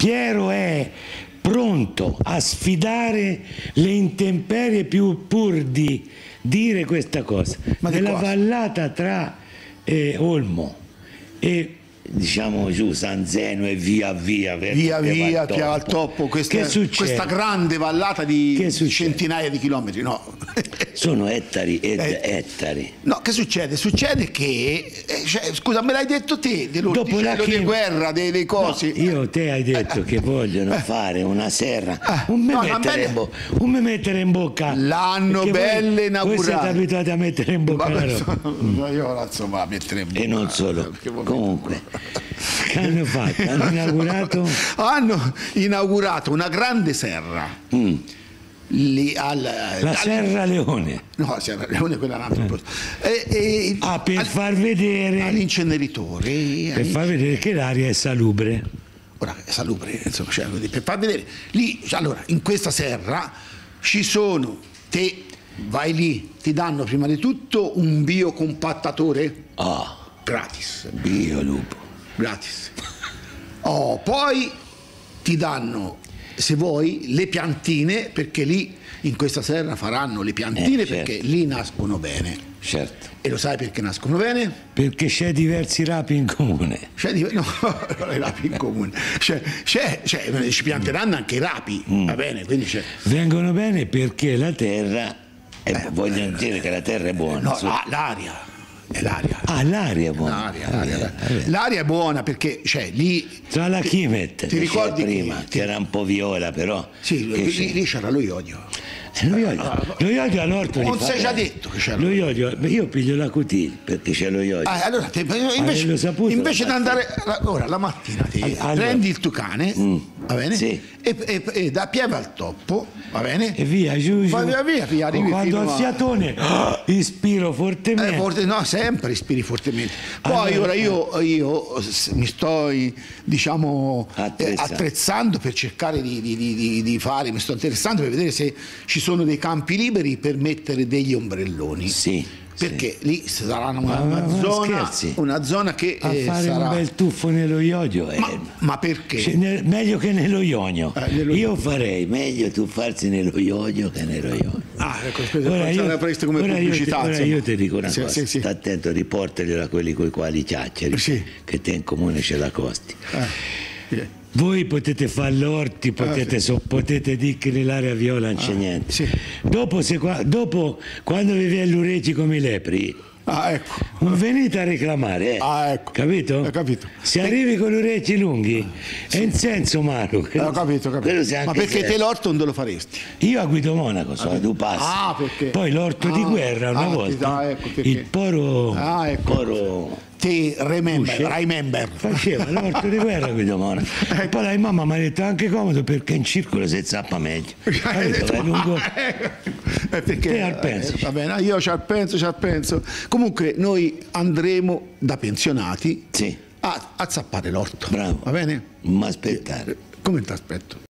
Piero è pronto a sfidare le intemperie più pur di dire questa cosa. Ma Nella cosa? vallata tra eh, Olmo e diciamo giù San Zeno e via via Via via, al Piave al Toppo, questa, Che questa grande vallata di Che centinaia di chilometri, no. Sono ettari ed Eh. ettari. No, che succede? Succede che, eh, cioè, scusa, me l'hai detto te, Dopo la chem- guerra, dei, dei cosi. No, io te hai detto che vogliono fare una serra, Eh, un me, no, mettere in bo- un me mettere in bocca. L'hanno voi- belle Voi inaugurate. siete abituati a mettere in bocca la Vabbè, roba. io la insomma mettere in E non bocca, solo. che Comunque, che hanno fatto? Hanno inaugurato? Hanno inaugurato una grande serra. Mm, lì al, la al- Serra Leone. no Serra Leone quella è un altro posto. E, e- Ah, per al- far vedere, all'inceneritore per far vedere che l'aria è salubre. ora è salubre insomma cioè, per far vedere lì allora in questa serra ci sono te vai lì ti danno prima di tutto un biocompattatore? Ah, gratis. Bio lupo. Gratis. Oh, poi ti danno, se vuoi, le piantine, perché lì in questa serra faranno le piantine Eh, certo. perché lì nascono bene. Certo, E lo sai perché nascono bene? perché c'è diversi rapi in comune. C'è di- no, non è rapi in comune. C'è, c'è- c'è- ci pianteranno anche i rapi, Mm. va bene? Quindi c'è. Vengono bene perché la terra, è, vogliono dire che la terra è buona. Eh, No, su- la- l'aria. È l'aria. Ah, l'aria è buona. L'aria, Eh, l'aria, vabbè. L'aria è buona perché c'è lì. Tra la chimette, ti ricordi prima, che- che era un po' viola però. Sì, lì, lì c'era lo iodio. Eh, Lo iodio, lo iodio all'orto Non fa sei già detto che c'è lo iodio. Io piglio la cutil perché c'è lo iodio. Ah, allora, te- invece, saputo invece di andare ora la mattina All- allora. prendi il tuo cane, Mm. Va bene? Sì. E, e- e da pieve al toppo, va bene? E via, giù, giù. Vai via, via, via, arrivi Quando fino ho il a- fiatone, ah, ispiro Eh, fortemente. forte- no, sempre ispiri fortemente. Poi Allora, ora io, io s- mi sto diciamo, eh, Attrezzando. attrezzando per cercare di, di- di- di- di fare, mi sto interessando per vedere se ci sono dei campi liberi per mettere degli ombrelloni. Sì. Perché lì saranno una, Ma- ma- ma zona, una zona che a eh, fare sarà... un bel tuffo nello iodio. eh. Ma, perché? Cioè, nel- meglio che nello ionio. Eh, nello- Io farei meglio tuffarsi nello iodio che nello ionio. Ah, ecco, aspetta, Ora io, avreste come ora io ti- pubblicità. ora insomma. io ti dico una Sì, cosa, sì, sì. sta attento, riportaglielo a quelli con i quali chiacchieri, Sì. che te in comune ce la costi. Eh, sì. Voi potete fare l'orti, potete, sì. so- potete dire che nell'area viola non c'è niente. sì. Dopo, se dopo, quando vi viene l'ureci come i lepri, Ah, ecco. non venite a reclamare, eh. Ah, ecco. capito? Capito. Se arrivi con gli orecchi lunghi, è in senso malo. Eh, ho capito, capito. Quello Ma perché te l'orto non te lo faresti? Io a Guido Monaco so, tu passi. Ah, perché? Poi l'orto di Ah, guerra una ah, volta, ecco il poro, Ah, ecco. poro Te remember, Usce? remember. faceva l'orto di guerra Guido. Ecco. E poi la mamma mi ha detto anche comodo perché in circolo si zappa meglio. Capito? Vai lungo- Eh, perché, Te al penso. eh, va bene, io ci penso, ci penso. Comunque noi andremo da pensionati Sì, a, a zappare l'orto. bravo. Va bene? Ma aspettare. Come ti aspetto?